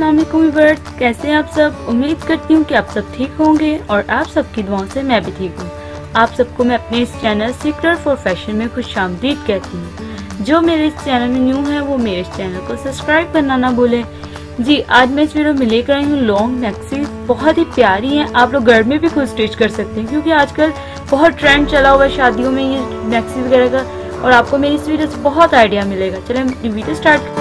अस्सलाम वालेकुम व्यूअर्स कैसे हैं आप सब? उम्मीद करती हूँ कि आप सब ठीक होंगे और आप सबकी दुआओं से मैं भी ठीक हूँ। आप सबको मैं अपने इस चैनल सीक्रेट फॉर फ़ैशन में खुश आमदीद कहती हूँ। जो मेरे इस चैनल में न्यू है, वो मेरे इस चैनल को सब्सक्राइब करना ना भूलें। जी, आज मैं इस वीडियो में लेकर आई हूँ लॉन्ग नेक्सीज बहुत ही प्यारी हैं। आप लोग घर में भी खुद स्टिच कर सकते हैं, क्योंकि आजकल बहुत ट्रेंड चला हुआ है शादियों में ये नेक्सीज वगैरह का। और आपको मेरी इस वीडियो से बहुत आइडिया मिलेगा। चले वीडियो स्टार्ट